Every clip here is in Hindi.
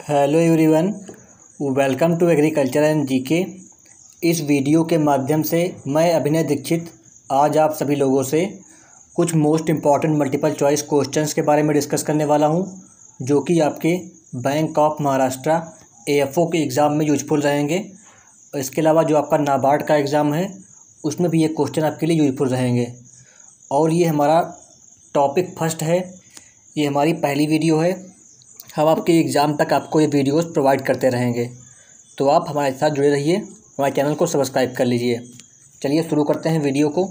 Hello everyone, welcome to agriculture and GK. इस वीडियो के माध्यम से मैं अभिनय दीक्षित, आज आप सभी लोगों से कुछ most important multiple choice questions के बारे में डिस्कस करने वाला हूँ, जो कि आपके बैंक ऑफ़ महाराष्ट्र एएफओ के एग्ज़ाम में यूजफुल रहेंगे। इसके अलावा जो आपका नाबार्ड का एग्ज़ाम है, उसमें भी ये क्वेश्चन आपके लिए यूजफुल रहेंगे। और ये हमारा टॉपिक फ़र्स्ट है, ये हमारी पहली वीडियो है। हम आपके एग्ज़ाम तक आपको ये वीडियोस प्रोवाइड करते रहेंगे। तो आप हमारे साथ जुड़े रहिए, हमारे चैनल को सब्सक्राइब कर लीजिए। चलिए शुरू करते हैं वीडियो को।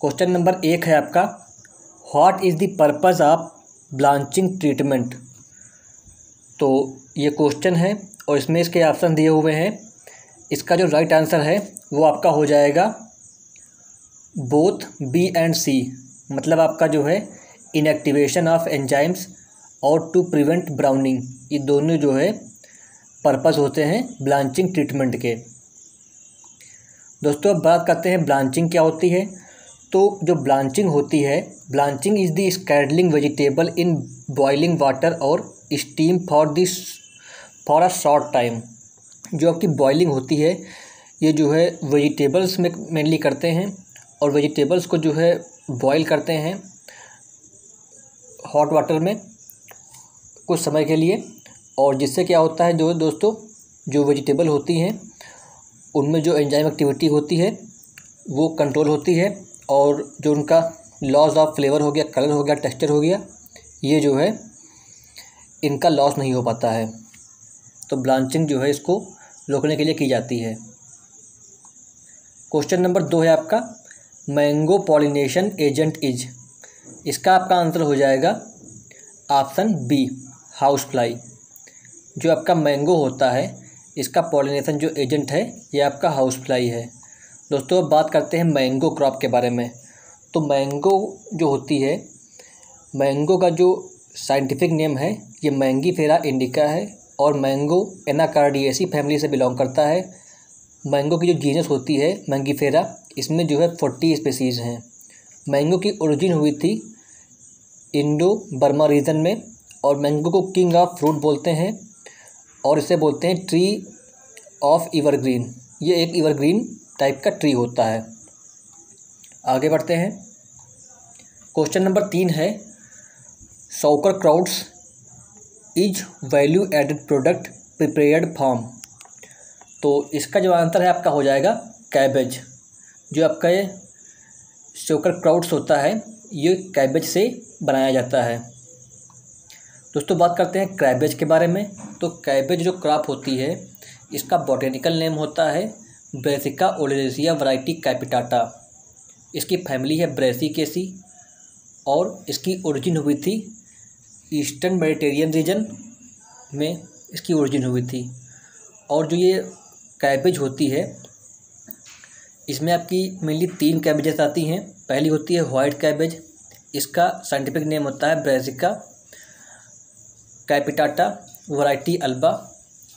क्वेश्चन नंबर एक है आपका what is the purpose of blanching treatment तो ये क्वेश्चन है और इसमें इसके ऑप्शन दिए हुए हैं। इसका जो राइट आंसर है, वो आपका हो जाएगा बोथ बी एंड सी। मतलब आपका जो है इनएक्टिवेशन ऑफ़ एंजाइम्स और टू प्रिवेंट ब्राउनिंग ये दोनों जो है पर्पस होते हैं ब्लांचिंग ट्रीटमेंट के. दोस्तों, अब बात करते हैं ब्लांचिंग क्या होती है? तो जो ब्लांचिंग होती है blanching is the scalding vegetable in boiling water और steam for this for a short time जो आपकी बॉइलिंग होती है, ये जो है वेजिटेबल्स में मेनली करते हैं और वेजिटेबल्स को जो है बॉईल करते हैं। हॉट वाटर में कुछ समय के लिए। और जिससे क्या होता है जो दोस्तों, जो वेजिटेबल होती हैं, उनमें जो एंजाइम एक्टिविटी होती है, वो कंट्रोल होती है। और जो उनका लॉस ऑफ़ फ्लेवर हो गया कलर हो गया टेक्सचर हो गया, ये जो है, इनका लॉस नहीं हो पाता है। तो ब्लांचिंग जो है, इसको रोकने के लिए की जाती है। क्वेश्चन नंबर दो है आपका मैंगो पॉलिनेशन एजेंट इज़ इसका आपका आंसर हो जाएगा ऑप्शन बी हाउस फ्लाई जो आपका मैंगो होता है, इसका पॉलिनेशन जो एजेंट है, ये आपका हाउस फ्लाई है। दोस्तों, अब बात करते हैं मैंगो क्रॉप के बारे में। तो मैंगो जो होती है मैंगो का जो साइंटिफिक नेम है, ये मैंगी फेरा इंडिका है और मैंगो एनाकार्डिएसी फैमिली से बिलोंग करता है। मैंगो की जो जीनस होती है मैंगी फेरा इसमें जो है फोर्टी स्पेसीज़ हैं। मैंगो की ओरिजिन हुई थी इंडो बर्मा रीजन में और मैंगो को किंग ऑफ़ फ्रूट बोलते हैं और इसे बोलते हैं ट्री ऑफ़ इवरग्रीन ये एक इवरग्रीन टाइप का ट्री होता है। आगे बढ़ते हैं। क्वेश्चन नंबर तीन है। Sauerkraut is value added product prepared form तो इसका जो आंसर है आपका हो जाएगा कैबेज जो आपका ये शोकर क्राउड्स होता है, ये कैबेज से बनाया जाता है। दोस्तों, बात करते हैं कैबेज के बारे में। तो कैबेज जो क्रॉप होती है, इसका बॉटेनिकल नेम होता है ब्रेसिका ओलेसिया वैरायटी कैपिटाटा। इसकी फैमिली है ब्रेसिकेसी और इसकी ओरिजिन हुई थी ईस्टर्न मेडिटेरियन रीजन में इसकी ओरिजिन हुई थी। और जो ये कैबेज होती है, इसमें आपकी मेनली तीन कैबेजेस आती हैं। पहली होती है वाइट कैबेज इसका साइंटिफिक नेम होता है ब्रेजिका कैपिटाटा वैरायटी अल्बा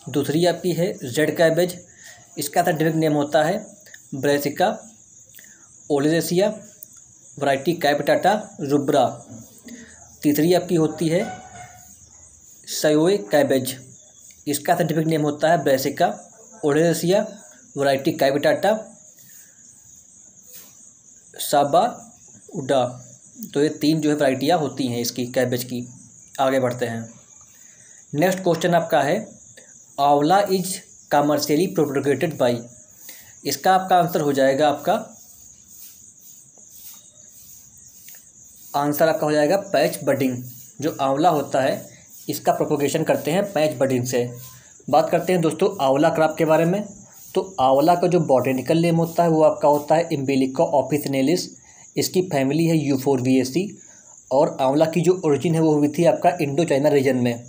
दूसरी आपकी है जेड कैबेज इसका साइंटिफिक नेम होता है Brassica oleracea variety capitata rubra तीसरी आपकी होती है सयोए कैबेज इसका साइंटिफिक नेम होता है ब्रेसिका ओलिजेसिया वैरायटी कैपिटाटा साबा, उडा तो ये तीन जो है वराइटियाँ होती हैं इसकी कैबेज की। आगे बढ़ते हैं। नेक्स्ट क्वेश्चन आपका है, आंवला इज़ कमर्शियली प्रोपोगेटेड बाई इसका आपका आंसर हो जाएगा आपका आंसर आपका हो जाएगा पैच बडिंग जो आंवला होता है, इसका प्रोपोगेशन करते हैं पैच बडिंग से। बात करते हैं दोस्तों आंवला क्रॉप के बारे में। तो आंवला का जो बॉटेनिकल नेम होता है, वो आपका होता है इम्बिलिको ऑफिसनेलिस इसकी फैमिली है यू फोर और आंवला की जो ओरिजिन है, वो हुई थी आपका इंडो चाइना रीजन में।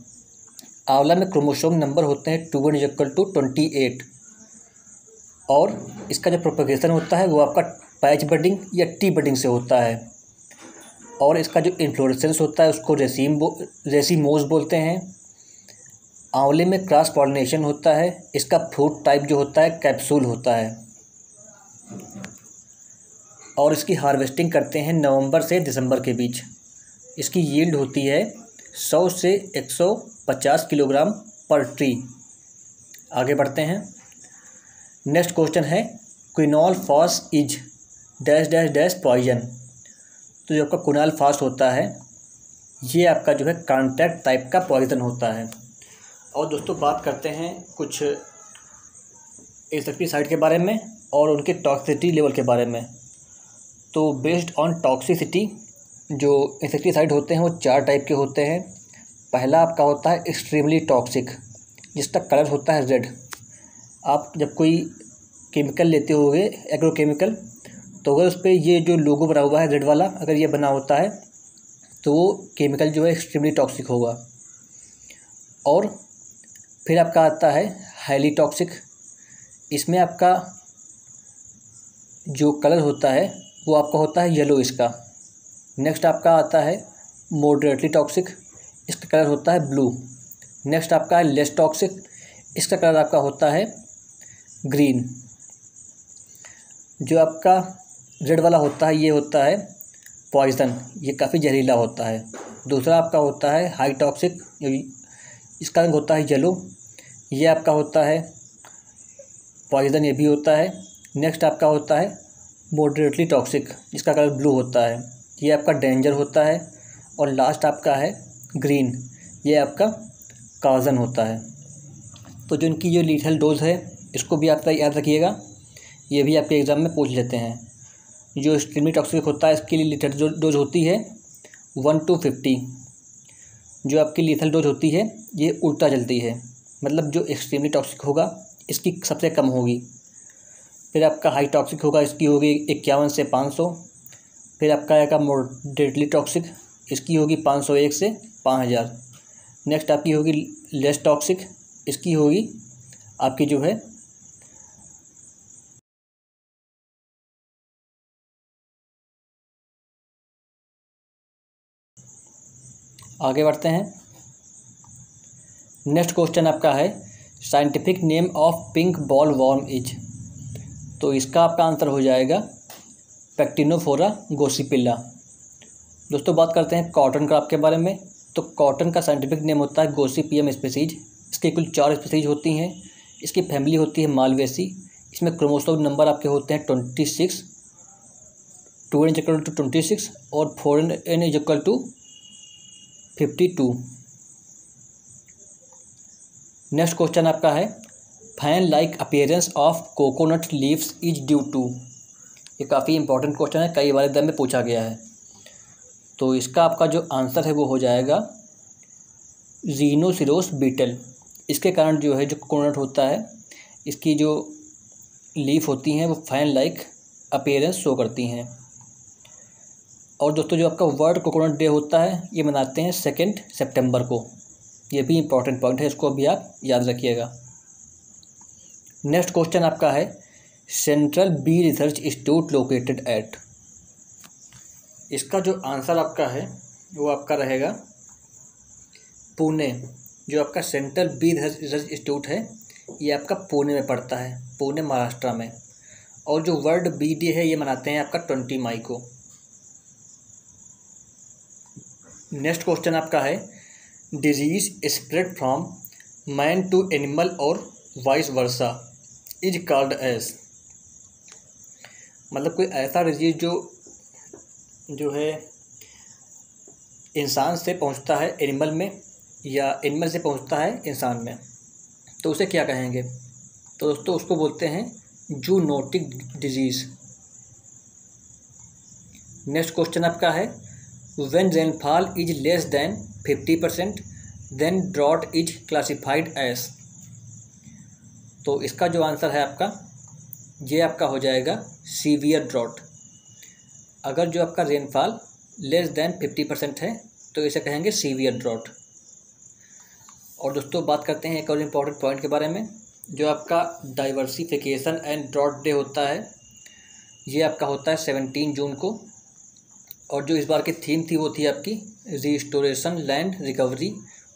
आंवला में क्रोमोसोम नंबर होते हैं two one equal to twenty eight और इसका जो प्रोपोगेशन होता है, वो आपका पैच बडिंग या टी बडिंग से होता है। और इसका जो इन्फ्लोरेसेंस होता है, उसको रेसीम बो रेसीमोज बोलते हैं। आंवले में क्रॉस पॉलिनेशन होता है, इसका फ्रूट टाइप जो होता है, कैप्सूल होता है। और इसकी हार्वेस्टिंग करते हैं नवंबर से दिसंबर के बीच। इसकी यील्ड होती है सौ से एक सौ पचास किलोग्राम पर ट्री। आगे बढ़ते हैं। नेक्स्ट क्वेश्चन है, quinalphos is dash dash dash poison. तो जो आपका कुनाल फास्ट होता है। ये आपका जो है कॉन्टैक्ट टाइप का पॉइजन होता है। और दोस्तों, बात करते हैं कुछ इंसेक्टिसाइड के बारे में और उनके टॉक्सिसिटी लेवल के बारे में। तो बेस्ड ऑन टॉक्सिसिटी जो इंसेक्टिसाइड होते हैं, वो चार टाइप के होते हैं। पहला आपका होता है एक्सट्रीमली टॉक्सिक जिसका कलर होता है रेड आप जब कोई केमिकल लेते होगे एग्रोकेमिकल तो अगर उस पर ये जो लोगो बना हुआ है रेड वाला, अगर ये बना होता है तो वो केमिकल जो है एक्सट्रीमली टॉक्सिक होगा। और फिर आपका आता है हाईली टॉक्सिक इसमें आपका जो कलर होता है, वो आपका होता है येलो इसका। नेक्स्ट आपका आता है मॉडरेटली टॉक्सिक इसका कलर होता है ब्लू नेक्स्ट आपका है लेस टॉक्सिक इसका कलर आपका होता है ग्रीन जो आपका रेड वाला होता है, ये होता है पॉइजन ये काफ़ी जहरीला होता है। दूसरा आपका होता है हाई टॉक्सिक इसका रंग होता है येलो ये आपका होता है पॉइजन ये भी होता है नेक्स्ट आपका होता है मॉडरेटली टॉक्सिक जिसका कलर ब्लू होता है। ये आपका डेंजर होता है और लास्ट आपका है ग्रीन ये आपका काजन होता है। तो जो इनकी जो लीथल डोज है, इसको भी आपका याद रखिएगा। ये भी आपके एग्ज़ाम में पूछ लेते हैं। जो एक्सट्रीमली टॉक्सिक होता है, इसके लिए लीथल डोज होती है वन टू फिफ्टी जो आपकी लीथल डोज होती है, ये उल्टा चलती है। मतलब जो एक्सट्रीमली टॉक्सिक होगा, इसकी सबसे कम होगी। फिर आपका हाई टॉक्सिक होगा, इसकी होगी इक्यावन से पाँच सौ। फिर आपका आएगा मॉडरेटली टॉक्सिक इसकी होगी पाँच सौ एक से पाँच हज़ार। नेक्स्ट आपकी होगी लेस टॉक्सिक इसकी होगी आपकी जो है आगे बढ़ते हैं। नेक्स्ट क्वेश्चन आपका है scientific name of pink bollworm is तो इसका आपका आंसर हो जाएगा पैक्टिनोफोरा गोसीपिल्ला दोस्तों बात करते हैं कॉटन क्रॉप के बारे में। तो कॉटन का साइंटिफिक नेम होता है गोसीपियम स्पेसीज इसकी कुल चार स्पेसीज होती हैं। इसकी फैमिली होती है मालवेसी। इसमें क्रोमोसोम नंबर आपके होते हैं twenty six two n equal to twenty six और four n is equal to fifty two next question आपका है fan like appearance of coconut leaves is due to ये काफ़ी इंपॉर्टेंट क्वेश्चन है, कई बार एग्ज़ाम में पूछा गया है। तो इसका आपका जो आंसर है वो हो जाएगा जीनोसिरोस बीटल इसके कारण जो है, जो कोकोनट होता है, इसकी जो लीफ होती हैं, वो फ़ैन लाइक अपेयरेंस शो करती हैं। और दोस्तों, जो आपका वर्ल्ड कोकोनट डे होता है, ये मनाते हैं सेकेंड सेप्टेम्बर को। ये भी इंपॉर्टेंट पॉइंट है, इसको भी आप याद रखिएगा। नेक्स्ट क्वेश्चन आपका है central bee research institute located at इसका जो आंसर आपका है, वो आपका रहेगा, पुणे, जो आपका सेंट्रल बी रिसर्च इंस्टीट्यूट है, ये आपका पुणे में पड़ता है, पुणे, महाराष्ट्र में। और जो वर्ल्ड बी डे है, ये मनाते हैं आपका ट्वेंटी मई को। नेक्स्ट क्वेश्चन आपका है disease spread from man to animal और vice versa is called as मतलब कोई ऐसा डिज़ीज़ जो जो है इंसान से पहुँचता है एनिमल में या एनिमल से पहुँचता है इंसान में तो उसे क्या कहेंगे? तो दोस्तों उसको बोलते हैं जूनोटिक डिज़ीज़ नेक्स्ट क्वेश्चन आपका है when rainfall is less than 50% then drought is classified as. तो इसका जो आंसर है आपका, ये आपका हो जाएगा सीवियर ड्रॉट अगर जो आपका rainfall less than fifty percent है तो इसे कहेंगे सीवियर ड्रॉट और दोस्तों, बात करते हैं एक और इंपॉर्टेंट पॉइंट के बारे में, जो आपका डाइवर्सिफिकेशन एंड ड्रॉट डे होता है, ये आपका होता है सेवनटीन जून को। और जो इस बार की थीम थी वो थी आपकी restoration land recovery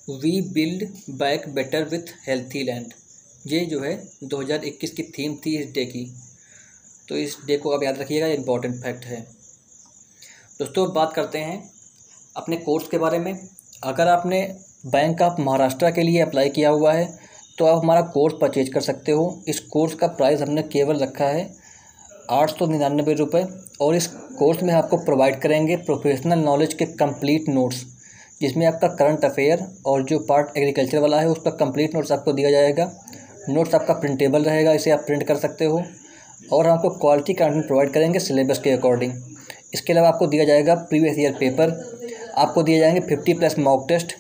we build back better with healthy land ये जो है 2021 की थीम थी इस डे की। तो इस डे को आप याद रखिएगा, ये इंपॉर्टेंट फैक्ट है। दोस्तों, बात करते हैं अपने कोर्स के बारे में। अगर आपने बैंक ऑफ़ महाराष्ट्र के लिए अप्लाई किया हुआ है तो आप हमारा कोर्स परचेज कर सकते हो। इस कोर्स का प्राइस हमने केवल रखा है आठ सौ निन्यानवे रुपये और इस कोर्स में आपको प्रोवाइड करेंगे प्रोफेशनल नॉलेज के कंप्लीट नोट्स जिसमें आपका करंट अफेयर और जो पार्ट एग्रीकल्चर वाला है उसका कंप्लीट नोट्स आपको दिया जाएगा। नोट्स आपका प्रिंटेबल रहेगा, इसे आप प्रिंट कर सकते हो। और आपको क्वालिटी कंटेंट प्रोवाइड करेंगे सिलेबस के अकॉर्डिंग इसके अलावा आपको दिया जाएगा प्रीवियस ईयर पेपर आपको दिए जाएँगे फिफ्टी प्लस मॉक टेस्ट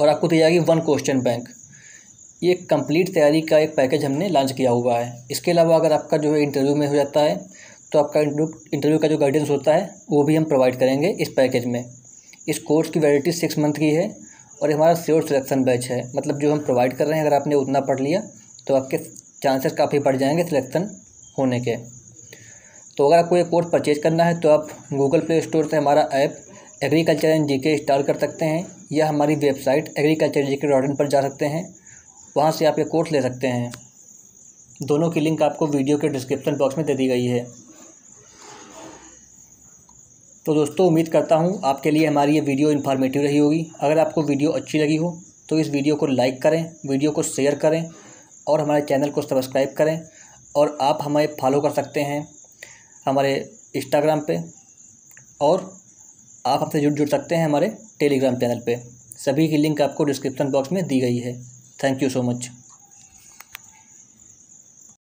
और आपको दी जाएगी वन क्वेश्चन बैंक ये कंप्लीट तैयारी का एक पैकेज हमने लॉन्च किया हुआ है। इसके अलावा अगर आपका जो है इंटरव्यू में हो जाता है तो आपका इंटरव्यू का जो गाइडेंस होता है, वो भी हम प्रोवाइड करेंगे इस पैकेज में। इस कोर्स की वैलिडिटी सिक्स मंथ की है और ये हमारा श्योर सिलेक्शन बैच है। मतलब जो हम प्रोवाइड कर रहे हैं, अगर आपने उतना पढ़ लिया तो आपके चांसेस काफ़ी बढ़ जाएँगे सिलेक्शन होने के। तो अगर आपको ये कोर्स परचेज करना है तो आप गूगल प्ले स्टोर से हमारा ऐप एग्रीकल्चर एंड जी के इंस्टॉल कर सकते हैं या हमारी वेबसाइट एग्रीकल्चर जी के डॉट इन पर जा सकते हैं। वहाँ से आप ये कोर्स ले सकते हैं। दोनों की लिंक आपको वीडियो के डिस्क्रिप्शन बॉक्स में दे दी गई है। तो दोस्तों, उम्मीद करता हूँ आपके लिए हमारी ये वीडियो इन्फॉर्मेटिव रही होगी। अगर आपको वीडियो अच्छी लगी हो तो इस वीडियो को लाइक करें वीडियो को शेयर करें और हमारे चैनल को सब्सक्राइब करें और आप हमें फॉलो कर सकते हैं हमारे इंस्टाग्राम पे और आप हमसे जुड़ जुड़ सकते हैं हमारे टेलीग्राम चैनल पे। सभी की लिंक आपको डिस्क्रिप्शन बॉक्स में दी गई है। Thank you so much